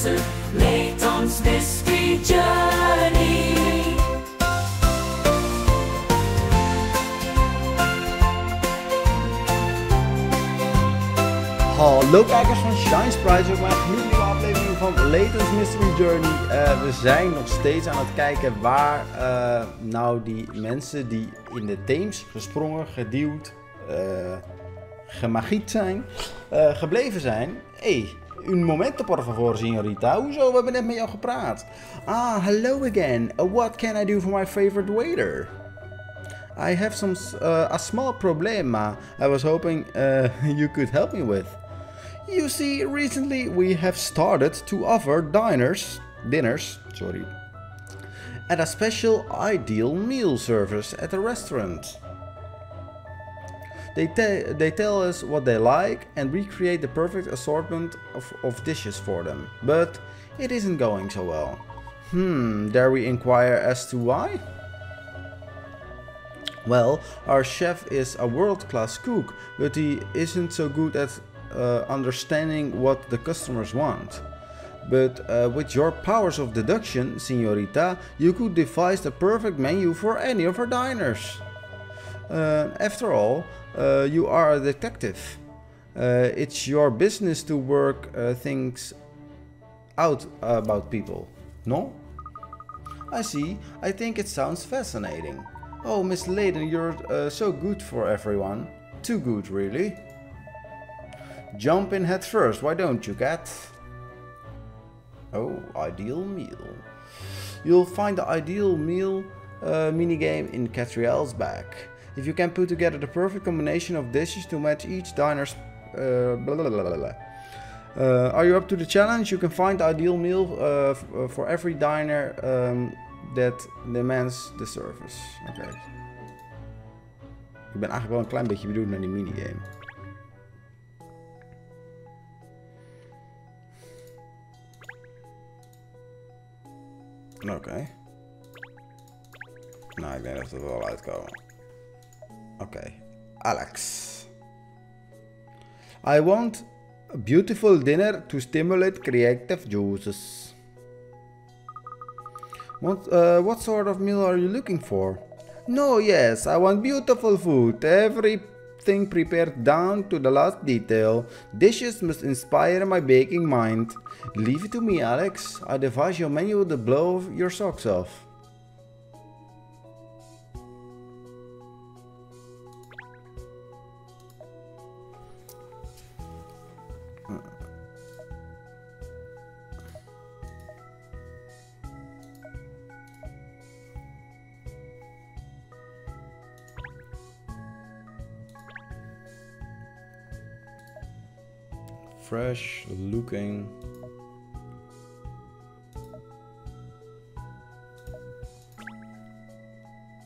Layton's Mystery Journey. Hallo kijkers van Shine Sprites, ook een nieuwe aflevering van Latest Mystery Journey. Eh, we zijn nog steeds aan het kijken waar eh, nou die mensen die in de Theems gesprongen, geduwd, uh, gemagiet zijn, gebleven zijn. Hey, un momento por favor, signorita. Hoezo? We hebben net met jou gepraat. Ah, hello again. Uh, what can I do for my favorite waiter? I have some uh, a small problema I was hoping uh, you could help me with. You see, recently we have started to offer diners, dinners, sorry, at a special ideal meal service at the restaurant. They, they tell us what they like and we create the perfect assortment of, of dishes for them, but it isn't going so well. Hmm, dare we inquire as to why? Well, our chef is a world-class cook, but he isn't so good at uh, understanding what the customers want. But uh, with your powers of deduction, señorita, you could devise the perfect menu for any of our diners. Uh, after all, uh, you are a detective. Uh, it's your business to work uh, things out about people, no? I see. I think it sounds fascinating. Oh, Miss Layton, you're uh, so good for everyone. Too good, really. Jump in head first, why don't you, cat? Oh, ideal meal. You'll find the ideal meal uh, minigame in Katrielle's bag. If you can put together the perfect combination of dishes to match each diner's uh, blah, blah, blah. Uh, are you up to the challenge? You can find the ideal meal uh, for every diner um, that demands the service. Okay. Ik ben eigenlijk wel een klein beetje benieuwd naar die minigame. Oké. Okay. Nou, ik denk dat we er wel uitkomen. Okay. Alex. I want a beautiful dinner to stimulate creative juices. What, uh, what sort of meal are you looking for? No, yes, I want beautiful food. Everything prepared down to the last detail. Dishes must inspire my baking mind. Leave it to me, Alex. I devise your menu the blow your socks off. Fresh looking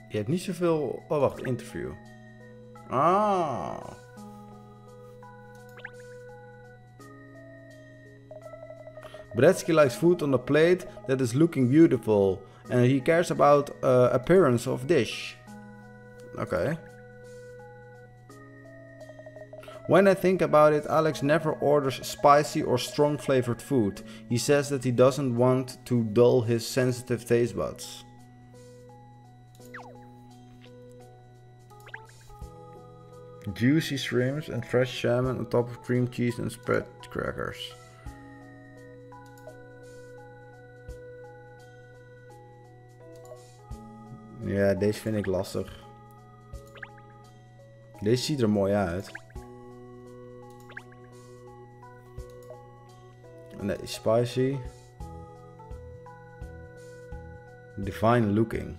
Je hebt niet zoveel... Oh, wacht. Interview. Ah. Bretsky likes food on a plate that is looking beautiful. And he cares about uh, appearance of dish. Okay. When I think about it, Alex never orders spicy or strong flavored food. He says that he doesn't want to dull his sensitive taste buds. Juicy shrimps and fresh salmon on top of cream cheese and spread crackers. Ja, deze vind ik lastig. Deze ziet er mooi uit. Nee, spicy. Divine looking.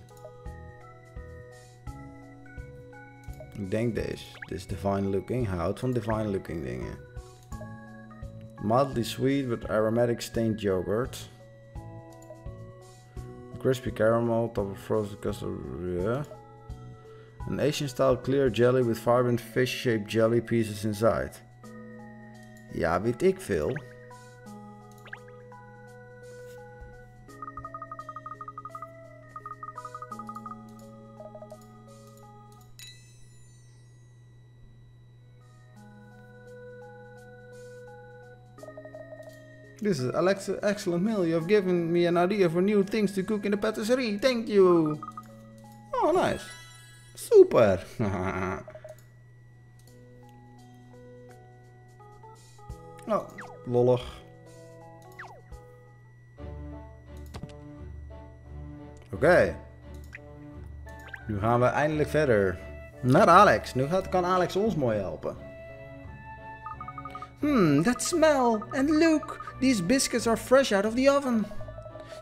Ik denk deze. Dit is divine looking. Hij houdt van divine looking dingen. Mildly sweet with aromatic stained yogurt. Crispy caramel, top of frozen custard. Yeah. An Asian style clear jelly with vibrant fish shaped jelly pieces inside. Ja, weet ik veel. This is Alex excellent meal. You have given me an idea for new things to cook in the patisserie. Thank you. Oh, nice. Super. oh, lollig. Oké. Nu gaan we eindelijk verder. Naar Alex. Nu gaat, kan Alex ons mooi helpen. Hmm, that smell. And look, these biscuits are fresh out of the oven.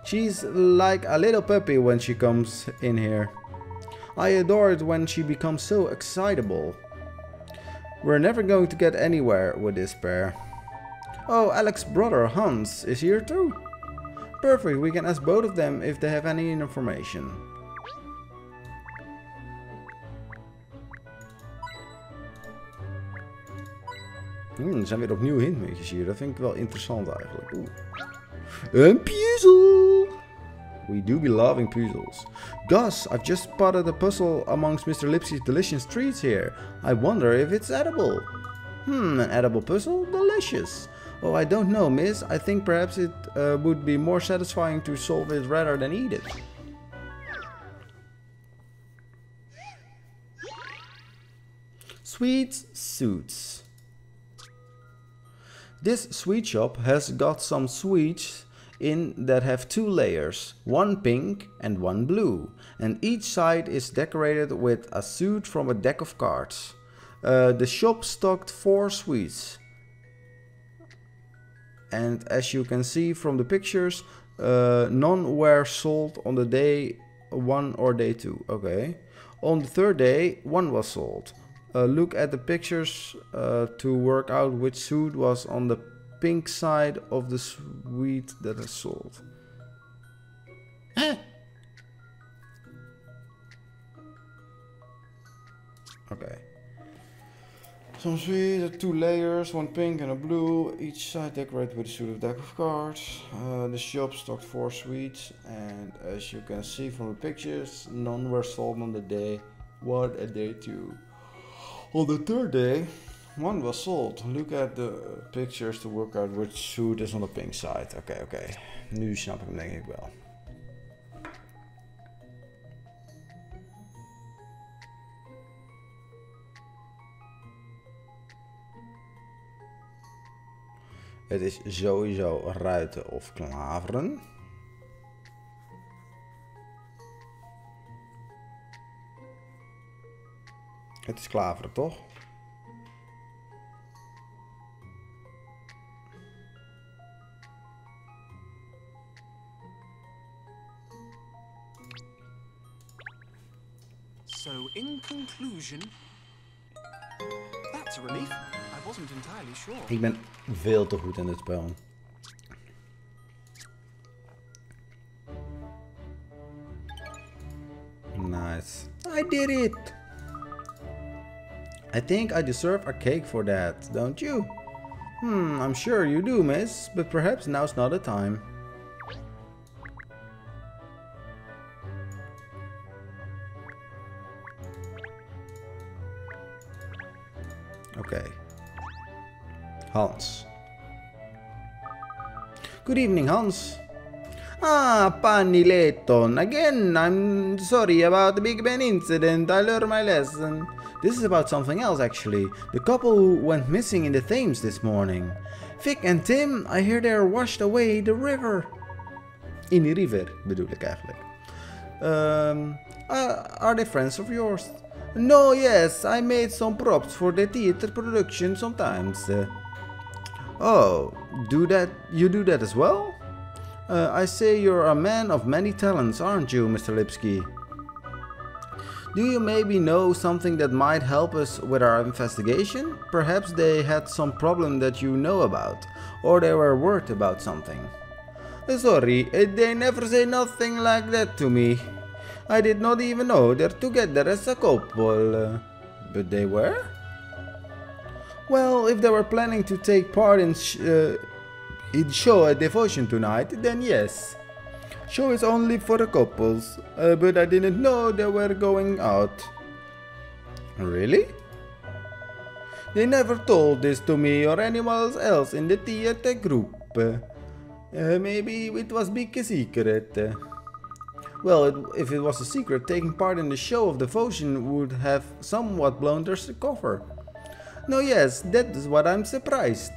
She's like a little puppy when she comes in here. I adore it when she becomes so excitable. We're never going to get anywhere with this pair. Oh, Alex's brother Hans is here too. Perfect, we can ask both of them if they have any information. Hmm, er zijn weer opnieuw hintmetjes hier. Dat vind ik wel interessant eigenlijk. Oeh. Een puzzel! We do be loving puzzles. Gus, I've just spotted a puzzle amongst Mr. Lipsky's delicious treats here. I wonder if it's edible. Hmm, an edible puzzle? Delicious. Oh, I don't know, miss. I think perhaps it uh, would be more satisfying to solve it rather than eat it. Sweets suits. This sweet shop has got some sweets in that have two layers, one pink and one blue, and each side is decorated with a suit from a deck of cards. Uh, the shop stocked four sweets. And as you can see from the pictures, uh, none were sold on the day one or day two. Okay. On the third day, one was sold. Uh, look at the pictures uh, to work out which suit was on the pink side of the sweet that is sold. Okay. Some sweet, two layers, one pink and a blue, each side decorated with a suit of deck of cards. Uh, the shop stocked four sweets, and as you can see from the pictures, none were sold on the day What a day two. On the third day, one was sold. Look at the pictures to work out which suit is on the pink side. Oké, oké. Nu snap ik hem denk ik wel. Het is sowieso ruiten of klaveren. Het is klaveren, toch? So, in conclusion, that's a relief. I wasn't entirely sure. Ik ben veel te goed in dit spel. Nice. I did it! I think I deserve a cake for that, don't you? Hmm, I'm sure you do, miss, but perhaps now's not the time. Okay. Hans. Good evening, Hans. Ah, Panny Layton. Again, I'm sorry about the Big Ben incident. I learned my lesson. This is about something else, actually. The couple who went missing in the Thames this morning. Vic and Tim, I hear they're washed away the river. In the river, bedoel ik eigenlijk. Um, uh, are they friends of yours? No, yes, I made some props for the theater production sometimes. Uh, oh, do that? You do that as well? Uh, I say you're a man of many talents, aren't you, Mr. Lipsky? Do you maybe know something that might help us with our investigation? Perhaps they had some problem that you know about, or they were worried about something. Sorry, they never say nothing like that to me. I did not even know they're together as a couple. But they were? Well, if they were planning to take part in, sh uh, in show a devotion tonight, then yes. Show is only for the couples, uh, but I didn't know they were going out. Really? They never told this to me or anyone else in the theater group. Uh, maybe it was big secret. Well, it, if it was a secret, taking part in the show of devotion would have somewhat blown their cover. No, yes, that is what I'm surprised.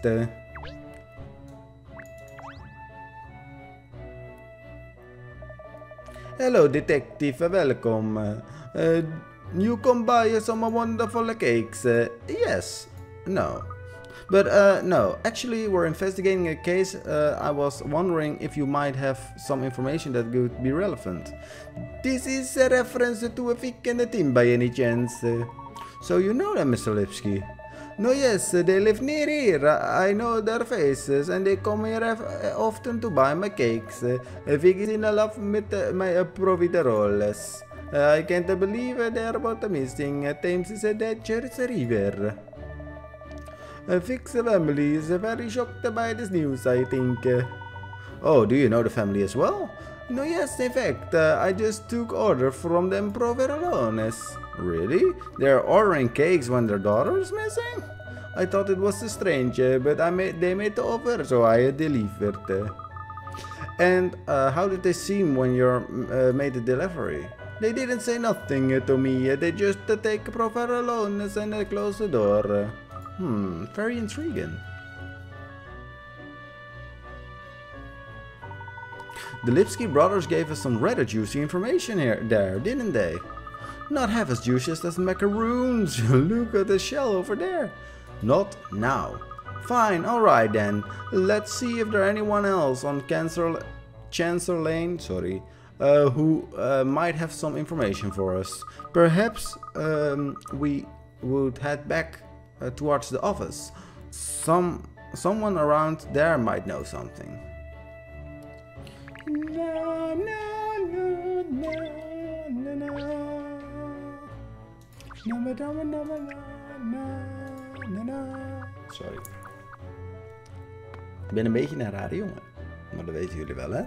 Hello, detective. Welcome. Uh, you come by some wonderful cakes? Uh, yes. No. But uh, no, actually we're investigating a case. Uh, I was wondering if you might have some information that could be relevant. This is a reference to a Vic and a Tim by any chance. Uh, so you know them, Mr. Lipsky? No, yes, they live near here. I know their faces and they come here often to buy my cakes. Vic is in love with uh, my uh, profiteroles. Uh, I can't believe they're about missing. Thames is a dangerous river. Vic's family is very shocked by this news, I think. Oh, do you know the family as well? No, yes, in fact, uh, I just took order from them profiteroles. Really? They're ordering cakes when their daughter is missing? I thought it was strange, uh, but I made, they made the offer, so I delivered. And uh, how did they seem when you uh, made the delivery? They didn't say nothing to me, they just take alone and close the door. Hmm, very intriguing. The Lipsky brothers gave us some rather juicy information here, there, didn't they? Not half as juicy as macaroons. Look at the shell over there. Not now. Fine, alright then. Let's see if there anyone else on Cancer, Chancellor Lane, sorry, uh, who uh, might have some information for us. Perhaps um, we would head back uh, towards the office. Some someone around there might know something. Na, na, na, Sorry. Ik ben een beetje een rare jongen. Maar dat weten jullie wel, hè?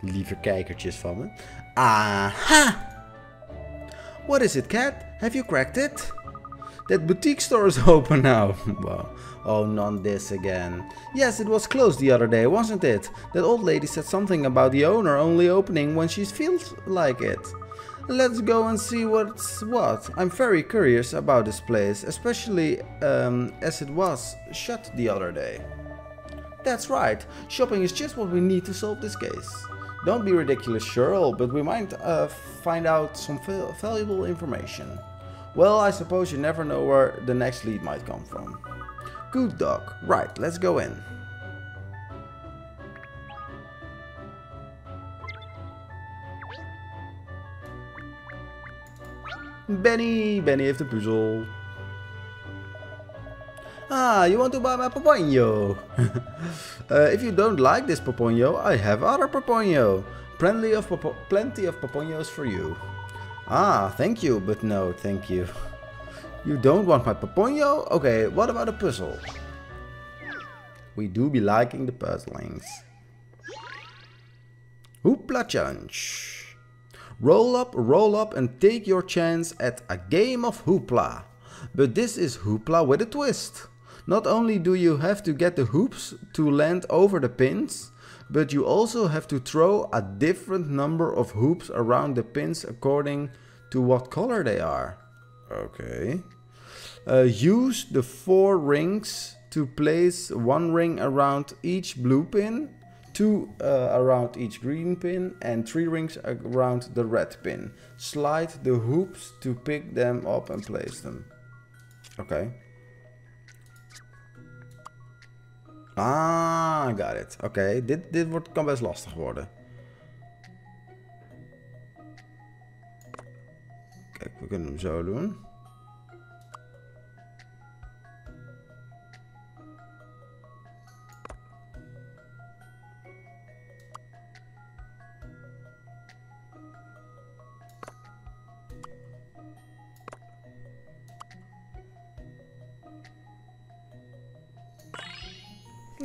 Lieve kijkertjes van me. Aha! What is it, cat? Have you cracked it? That boutique store is open now. well, oh, not this again. Yes, it was closed the other day, wasn't it? That old lady said something about the owner only opening when she feels like it. Let's go and see what's what. I'm very curious about this place, especially um, as it was shut the other day. That's right, shopping is just what we need to solve this case. Don't be ridiculous, Cheryl, but we might uh, find out some valuable information. Well, I suppose you never know where the next lead might come from. Good dog. Right, let's go in. Benny, Benny heeft een puzzel. Ah, you want to buy my Poponyo? uh, if you don't like this Poponyo, I have other Poponyo. Plenty of, popo plenty of Poponyos for you. Ah, thank you, but no, thank you. You don't want my Poponyo? Okay, what about a puzzle? We do be liking the puzzlings. Hoopla challenge. Roll up, roll up and take your chance at a game of hoopla. But this is hoopla with a twist. Not only do you have to get the hoops to land over the pins, but you also have to throw a different number of hoops around the pins according to what color they are. Okay. Uh, use the four rings to place one ring around each blue pin, two uh, around each green pin and three rings around the red pin. Slide the hoops to pick them up and place them. Okay. Ah, got it. Oké, okay. dit, dit wordt, kan best lastig worden. Kijk, we kunnen hem zo doen.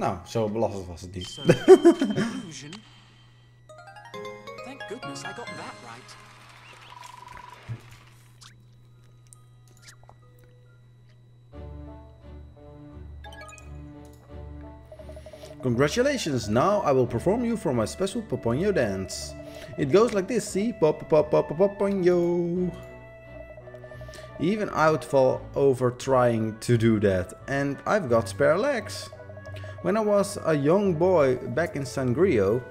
Nou, zo belastend was het niet. So, conclusion. Thank goodness I got that right. Congratulations, now I will perform you for my special Poponyo dance. It goes like this, see? Pop pop pop pop Poponyo. Even I would fall over trying to do that, and I've got spare legs. When I was a young boy back in Sangrio,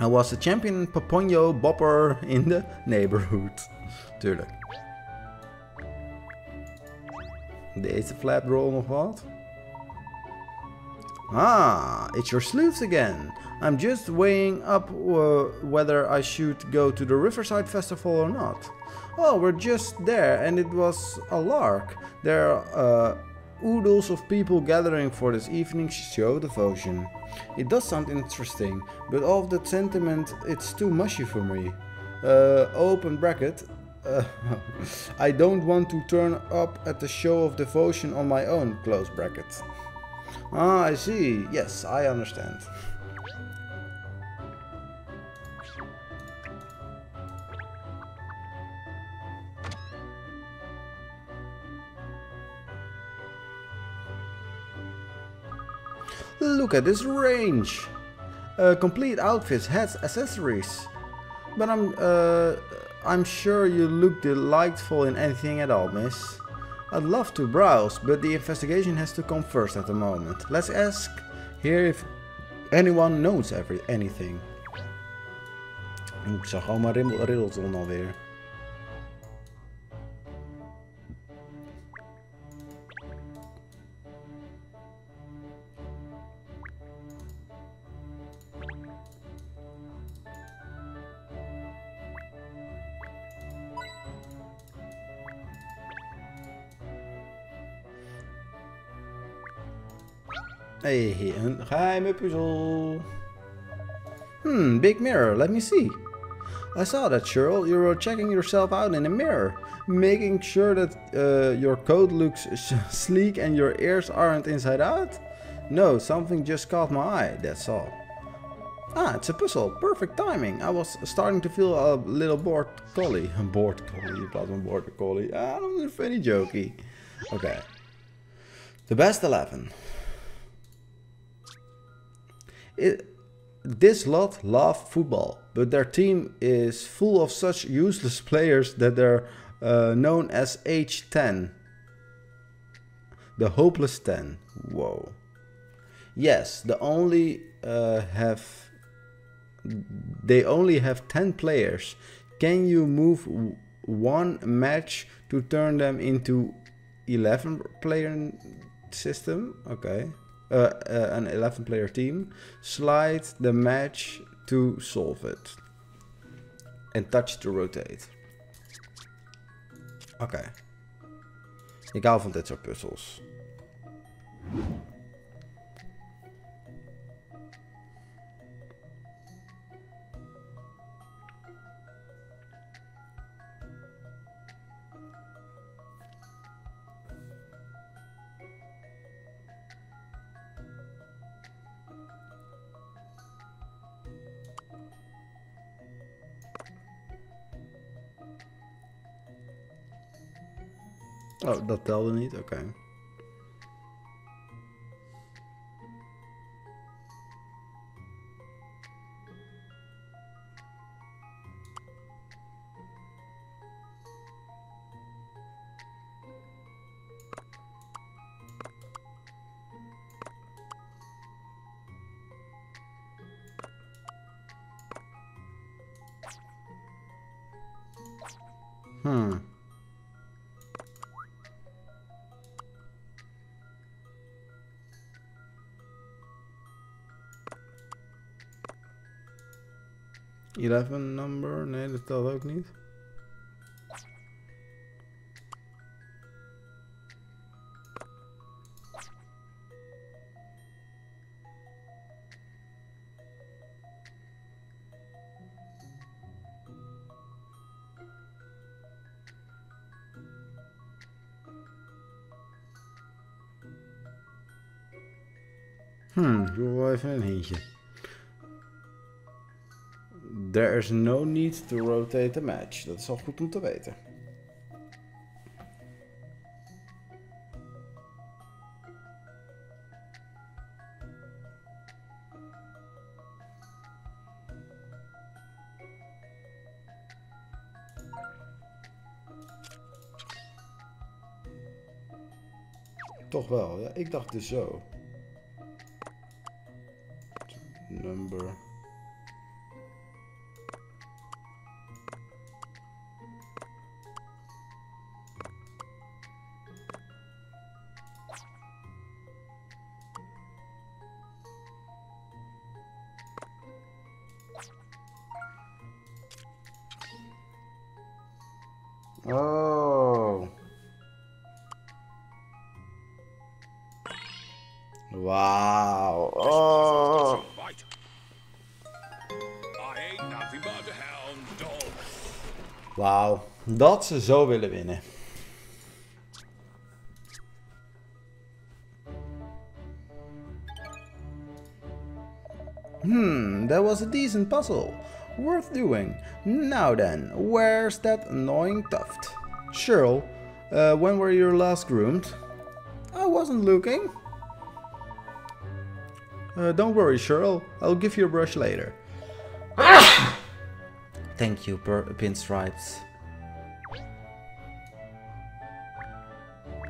I was a champion Poponyo bopper in the neighborhood. Tuurlijk. Deze flapdroll nog wat? Ah, it's your sleuths again. I'm just weighing up uh, whether I should go to the Riverside Festival or not. Oh, we're just there and it was a lark. There uh, oodles of people gathering for this evening's show devotion. It does sound interesting, but all of that sentiment, it's too mushy for me. Uh, open bracket. Uh, I don't want to turn up at the show of devotion on my own, close bracket. Ah, I see. Yes, I understand. Look at this range! Uh, complete outfits, hats, accessories. But I'm, uh, I'm sure you look delightful in anything at all, miss. I'd love to browse, but the investigation has to come first at the moment. Let's ask here if anyone knows every, anything. Ik zag allemaal riddel- Riddleton alweer. Hey, een geheime puzzel. Hmm, big mirror, let me see. I saw that, Cheryl. You were checking yourself out in the mirror. Making sure that uh, your coat looks sleek and your ears aren't inside out? No, something just caught my eye, that's all. Ah, it's a puzzle. Perfect timing. I was starting to feel a little bored collie. bored collie in plaats van border collie. Ah, dat was een funny jokey. Okay. The best 11. It, this lot love football, but their team is full of such useless players that they're uh, known as H10. The hopeless 10. Whoa. Yes, the only uh, have they only have 10 players. Can you move one match to turn them into 11 player system? Okay. Uh, uh, an 11 player team. Slide the match to solve it. And touch to rotate. Oké. Ik hou van dit soort puzzels. Oh, dat telde niet? Oké. Okay. 11 number? Nee, dat telt ook niet. Hmm, ik wil een hintje. There is no need to rotate the match. Dat is al goed om te weten. Toch wel, ja. Ik dacht dus zo. Hound dog. Wauw. Dat ze zo willen winnen. Hmm, that was a decent puzzle. Worth doing. Now then, where's that annoying tuft? Cheryl, uh, when were you last groomed? I wasn't looking. Uh, don't worry, Cheryl. I'll give you a brush later. Thank you, Pinstripes.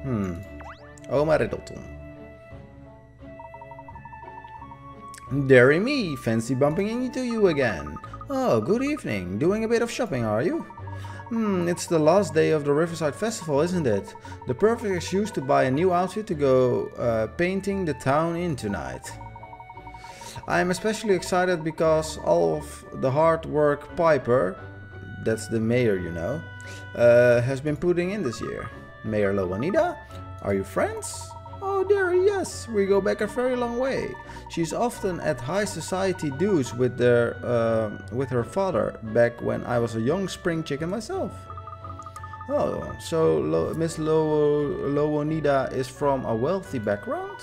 Hmm. Oma Riddleton. Deary me, fancy bumping into you again. Oh, good evening. Doing a bit of shopping, are you? Hmm, it's the last day of the Riverside Festival, isn't it? The perfect excuse to buy a new outfit to go uh, painting the town in tonight. I am especially excited because all of the hard work Piper, that's the mayor, you know, uh, has been putting in this year. Mayor Loanida, are you friends? Oh dear, yes, we go back a very long way. She's often at high society dues with their uh, with her father back when I was a young spring chicken myself. Oh, so Lo- Miss Lo- Loanida is from a wealthy background?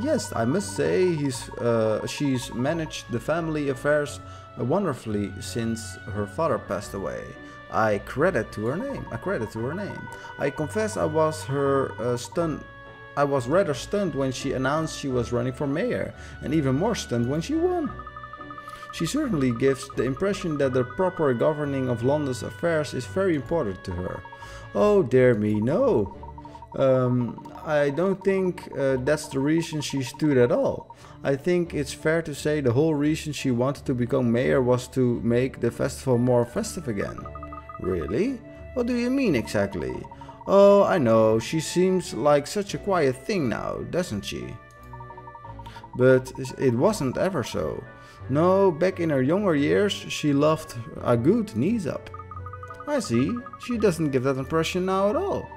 Yes, I must say he's, uh, she's managed the family affairs wonderfully since her father passed away. I credit to her name. I credit to her name. I confess I was her uh, stunned. I was rather stunned when she announced she was running for mayor, and even more stunned when she won. She certainly gives the impression that the proper governing of London's affairs is very important to her. Oh dear me, no. Um, I don't think uh, that's the reason she stood at all. I think it's fair to say the whole reason she wanted to become mayor was to make the festival more festive again. Really? What do you mean exactly? Oh, I know, she seems like such a quiet thing now, doesn't she? But it wasn't ever so. No, back in her younger years, she loved a good knees up. I see, she doesn't give that impression now at all.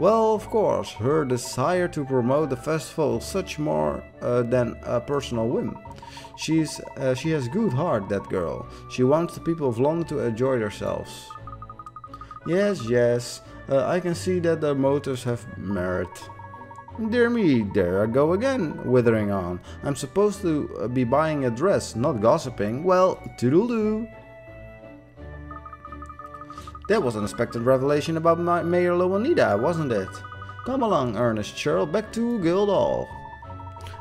Well, of course, her desire to promote the festival is such more uh, than a personal whim. She's, uh, she has good heart, that girl. She wants the people of London to enjoy themselves. Yes, yes, uh, I can see that their motives have merit. Dear me, there I go again, withering on. I'm supposed to uh, be buying a dress, not gossiping. Well, toodle-doo. That was an unexpected revelation about Mayor Loanida, wasn't it? Come along, Ernest Cheryl, back to Guildhall.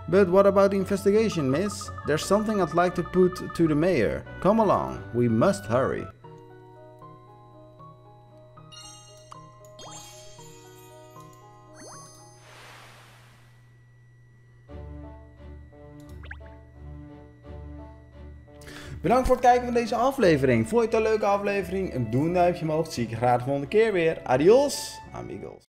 But what about the investigation, miss? There's something I'd like to put to the mayor. Come along, we must hurry. Bedankt voor het kijken van deze aflevering. Vond je het een leuke aflevering? Doe een duimpje omhoog. Zie ik je graag de volgende keer weer. Adios, amigos.